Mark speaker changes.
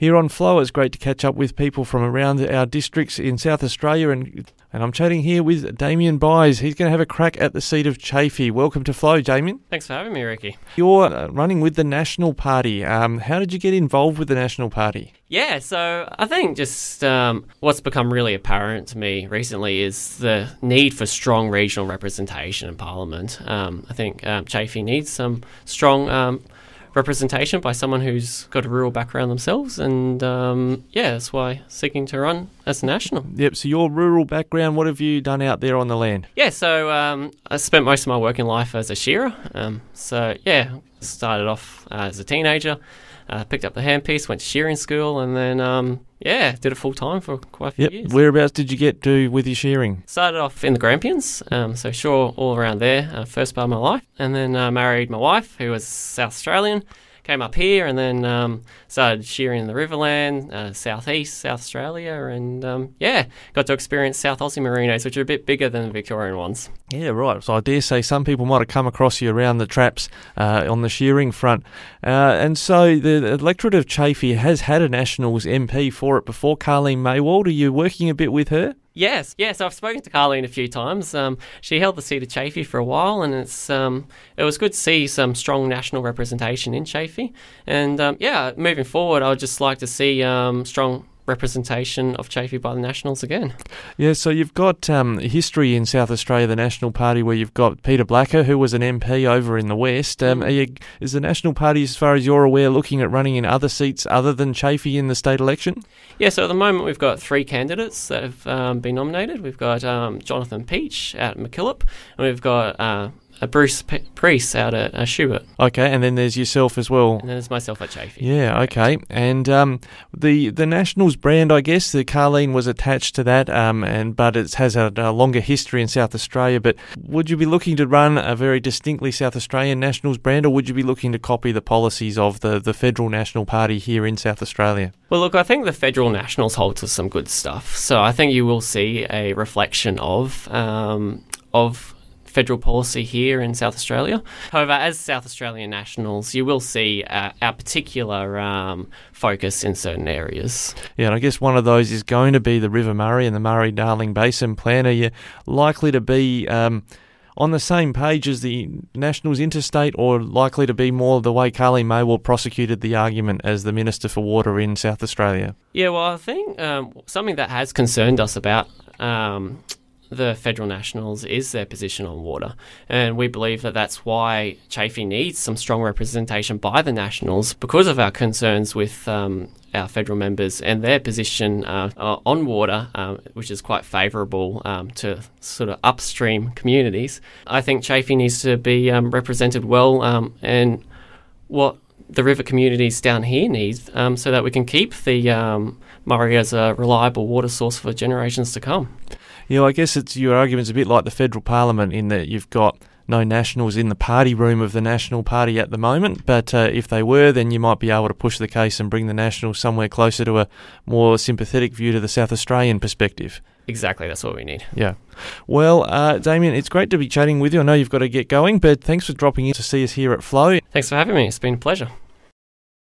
Speaker 1: Here on Flow, it's great to catch up with people from around our districts in South Australia, and and I'm chatting here with Damien Buijs. He's going to have a crack at the seat of Chaffey. Welcome to Flow, Damien.
Speaker 2: Thanks for having me, Ricky.
Speaker 1: You're uh, running with the National Party. Um, how did you get involved with the National Party?
Speaker 2: Yeah, so I think just um, what's become really apparent to me recently is the need for strong regional representation in Parliament. Um, I think um, Chaffey needs some strong um, representation by someone who's got a rural background themselves, and um, yeah, that's why seeking to run as a national.
Speaker 1: Yep. So your rural background, what have you done out there on the land?
Speaker 2: Yeah, so um, I spent most of my working life as a shearer. Um, so yeah, started off uh, as a teenager, uh, picked up the handpiece, went to shearing school, and then um, yeah, did it full time for quite a few
Speaker 1: Yep.
Speaker 2: years.
Speaker 1: Whereabouts did you get to with your shearing?
Speaker 2: Started off in the Grampians, um, so sure, all around there, uh, first part of my life. And then uh, married my wife, who was South Australian, came up here, and then um, started shearing in the Riverland, uh, southeast, South Australia, and um, yeah, got to experience South Aussie merinos, which are a bit bigger than the Victorian ones.
Speaker 1: Yeah, right. So I dare say some people might have come across you around the traps uh, on the shearing front. Uh, and so the electorate of Chaffey has had a Nationals MP for it before, Karlene Maywald. Are you working a bit with her?
Speaker 2: Yes, yes. I've spoken to Karlene a few times. Um, she held the seat of Chaffey for a while, and it's um, it was good to see some strong national representation in Chaffey. And um, yeah, moving forward, I would just like to see um, strong representation of Chaffey by the Nationals again.
Speaker 1: Yeah, so you've got um, history in South Australia, the National Party, where you've got Peter Blacker, who was an MP over in the West. Um, are you, is the National Party, as far as you're aware, looking at running in other seats other than Chaffey in the state election?
Speaker 2: Yeah, so at the moment we've got three candidates that have um, been nominated. We've got um, Jonathan Peach out at MacKillop, and we've got uh, uh, Bruce P- Priest out at uh, Schubert,
Speaker 1: Okay, and then there's yourself as well.
Speaker 2: and then there's myself at Chaffey.
Speaker 1: Yeah, okay. And um, the the Nationals brand, I guess, the Karlene was attached to that, um, and but it has a, a longer history in South Australia. But would you be looking to run a very distinctly South Australian Nationals brand, or would you be looking to copy the policies of the, the federal National Party here in South Australia?
Speaker 2: Well, look, I think the federal nationals holds to some good stuff. So I think you will see a reflection of um, of federal policy here in South Australia. However, as South Australian nationals, you will see uh, our particular um, focus in certain areas.
Speaker 1: Yeah, and I guess one of those is going to be the River Murray and the Murray Darling Basin Plan. Are you likely to be um, on the same page as the Nationals interstate, or likely to be more the way Karlene Maywald prosecuted the argument as the Minister for Water in South Australia?
Speaker 2: Yeah, well, I think um, something that has concerned us about um, the federal nationals is their position on water, and we believe that that's why Chaffey needs some strong representation by the nationals because of our concerns with. Um, our federal members and their position uh, uh, on water, um, which is quite favourable um, to sort of upstream communities. I think Chaffey needs to be um, represented well, um, and what the river communities down here need um, so that we can keep the um, Murray as a reliable water source for generations to come.
Speaker 1: Yeah, I guess it's your argument's a bit like the federal parliament in that you've got no nationals in the party room of the National Party at the moment, but uh, if they were, then you might be able to push the case and bring the Nationals somewhere closer to a more sympathetic view to the South Australian perspective.
Speaker 2: Exactly, that's what we need.
Speaker 1: Yeah. Well, uh, Damien, it's great to be chatting with you. I know you've got to get going, but thanks for dropping in to see us here at Flow.
Speaker 2: Thanks for having me. It's been a pleasure.